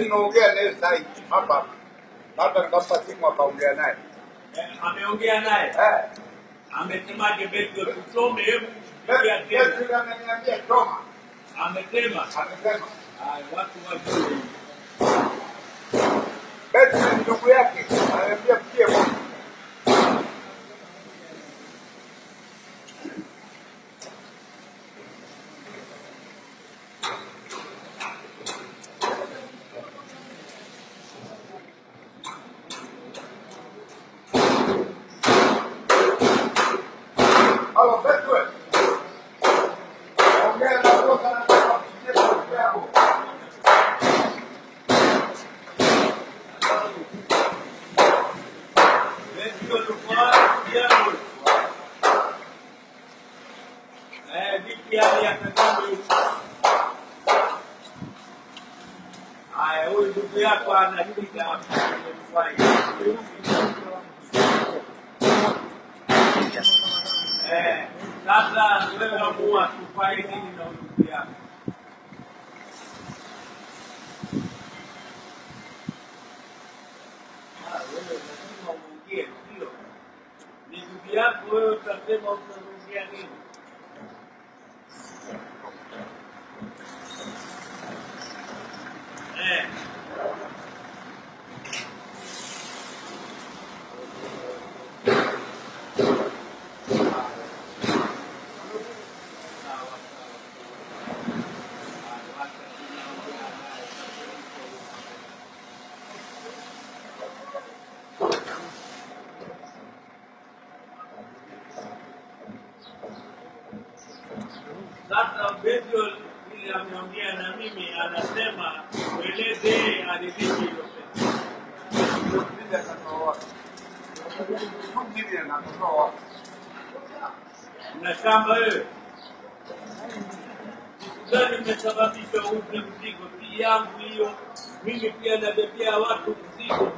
Nimeongea naye sasa hapa hata nikampa simu akaongea naye. Eh, ameongea naye. Eh. amesemaje Bethuel tusome hebu Yesu ameniambia soma, amesema. Amesema. Watu wajue Petro ndugu yake, Eh, ya Kagame huko? Haya, huyu ndugu yako anapiga kwenye Eh, sasa wewe amua tufanye nini na ndugu yako? Ah, ndugu yako wewe, utasema utazungumzia nini? Sasa Petro vile ameongea na mimi, anasema mweleze yeye aliliki hilo pesa. Mimi atatoa wapi? Mimi anatoa wapi? Una shamba wewe? Gani mzigo? Si yangu hiyo. Mimi pia nabebea watu mzigo.